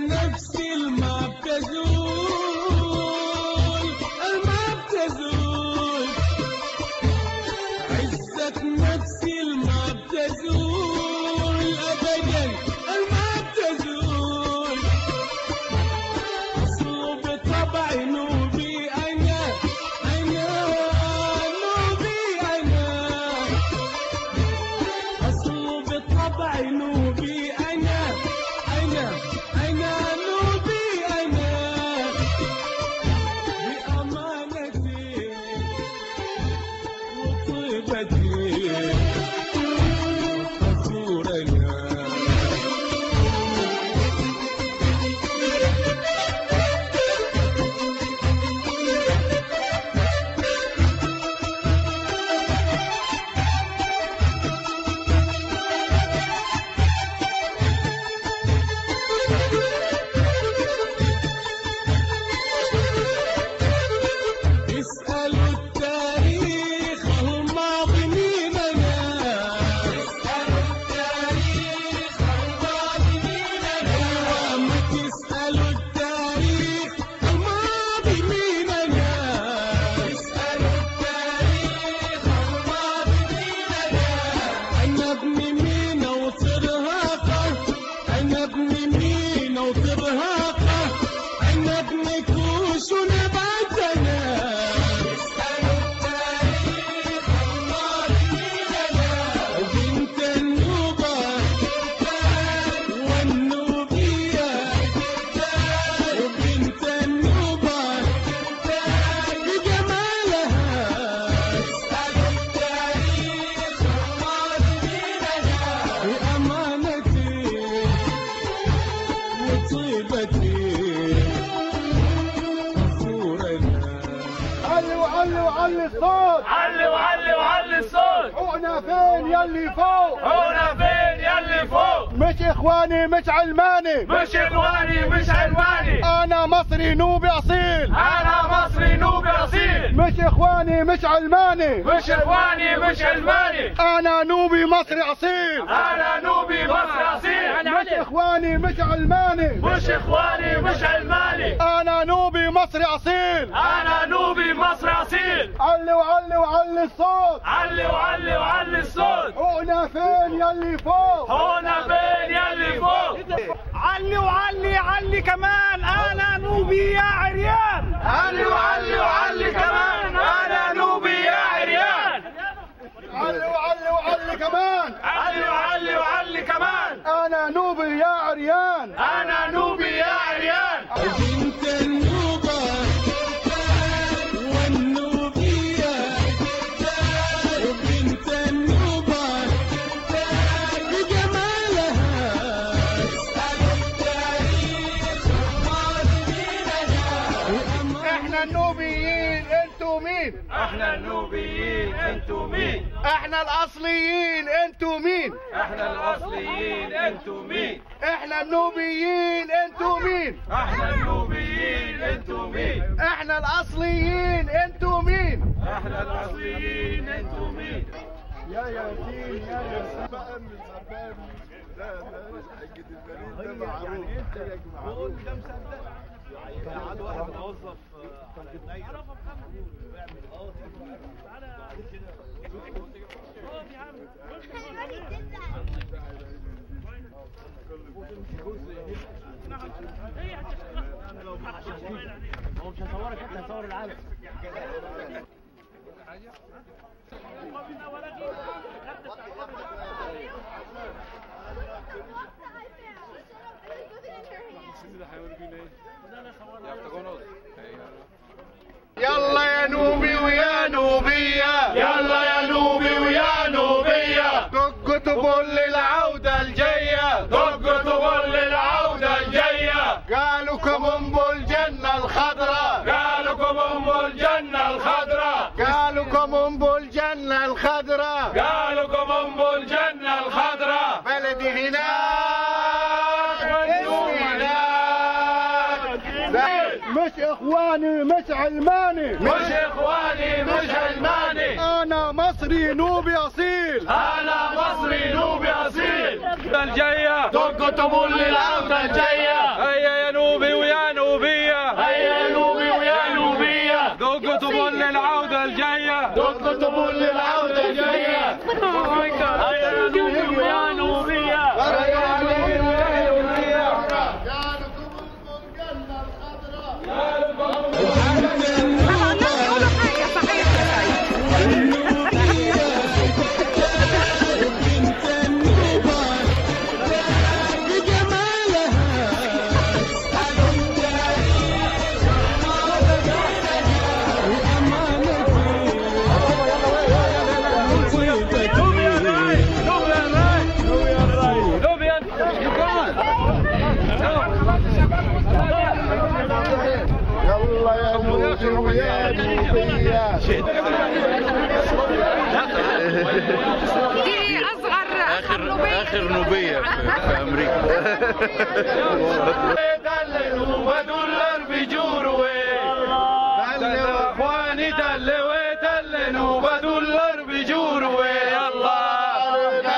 النفس ما بتزول Thank you. الصوت. علي وعلي وعلي الصوت. حقنا فين يلي فوق. هنا فين يلي فوق. مش إخواني مش علماني. مش إخواني مش علماني. أنا مصري نوبي اصيل أنا مصري نوبي اصيل مش اخواني مش علماني مش إخواني مش علماني أنا نوبي مصري أصيل. أنا نوبي مصري أصيل. مش إخواني مش علماني مش إخواني مش علماني أنا نوبي مصري أصيل. أنا نوبي مصري أصيل. علي وعلي وعلي الصوت. علي وعلي وعلي الصوت. حقنا فين يلي فوق؟ هنا فين يلي فوق؟ علي وعلي علي كمان. أنا نوبي يا عريان. علي وعلي وعلي النوبيين أنتوا مين؟ إحنا النوبيين أنتوا مين؟ إحنا الاصليين أنتوا مين؟ إحنا الاصليين أنتوا مين؟ إحنا النوبيين أنتوا مين؟ إحنا النوبيين أنتوا مين؟ إحنا الاصليين أنتوا مين؟ إحنا الاصليين أنتوا مين؟ يا ياسين يا ياسين. بأمن بأمن لا لا حقة البريد ده معروف. كان عنده واحد موظف على النيل عرفه You have to إخواني مش علماني مش إخواني مش علماني أنا مصري نوبي أصيل. أنا مصري نوبي أصيل. الجاية دق طبول للعودة الجاية دللوا ودولر بجور دلوا اخواني دلوا دللوا ودولر بجور يلا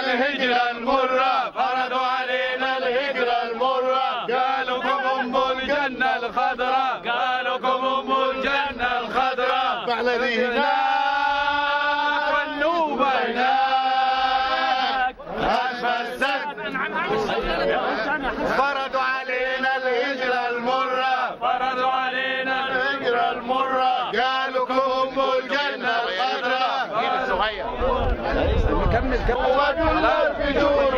الهجرة المرة فرضوا علينا الهجرة المرة قالوا كم ام الجنة الخضراء قالوا كم ام الجنة الخضراء فعلا دي هناك والنوبة هناك فرضوا علينا الهجرة المرة. فرضوا علينا الهجرة المرة. قالوا كم الجنة الخضراء كمل كمل. دلوا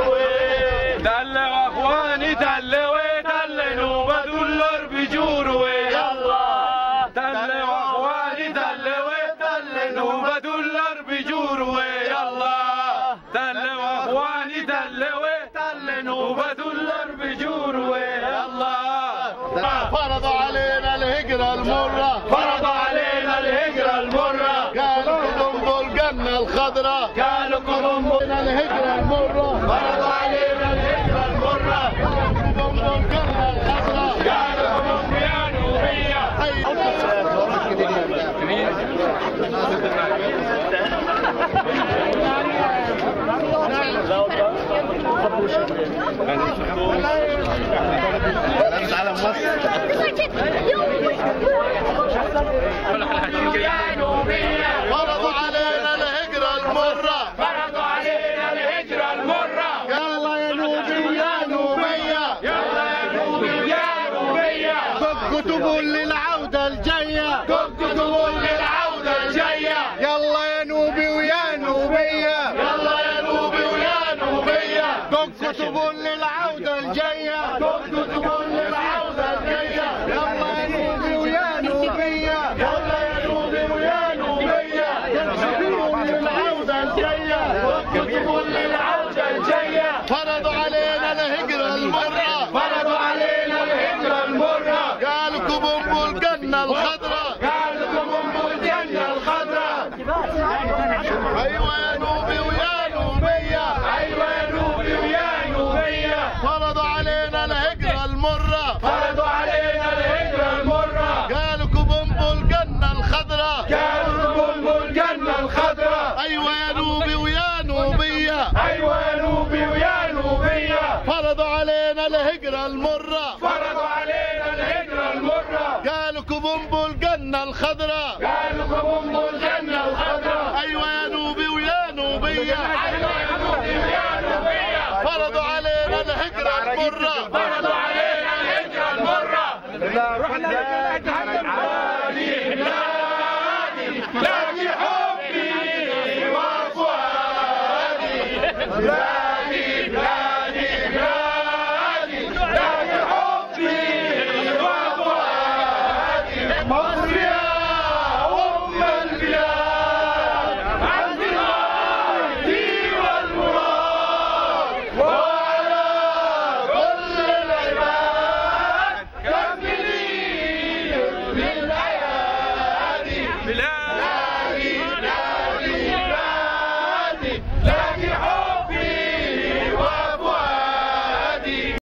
تبوا للعودة الجاية. دقوا تقول للعودة الجاية يلا يا نوبي ويا نوبية يلا يا نوبي ويا نوبية دقوا تبوا للعودة الجاية دقوا تقول للعودة الجاية يلا يا نوبي ويا نوبية يلا يا نوبي ويا نوبية تبوا للعودة الجاية دقوا تقول للعودة الجاية فرضوا علينا الهجرة المرة فرضوا علينا الهجرة المرة قالوا كبوا الجنة الخضراء قالوا لكم ام الجنة الخضراء أيوه يا نوبي ويا نوبية أيوه يا نوبي ويا نوبية فرضوا علينا الهجرة المرة فرضوا علينا الهجرة المرة قالوا كبوا الجنة الخضراء قالوا لكم ام الجنة الخضراء أيوه يا نوبي ويا نوبية أيوه يا نوبي ويا نوبية فرضوا علينا الهجرة المرة فرضوا علينا الهجرة المرة قالوا كبوا الجنة الخضراء قالوا ام الجنة الخضراء أيوه يا نوبي ويا نوبية أيوه يا نوبي ويا نوبية فرضوا علينا الهجرة المرة فرضوا علينا الهجرة المرة رحنا نتهجم بلادي بلادي بلادي حبي وفؤادي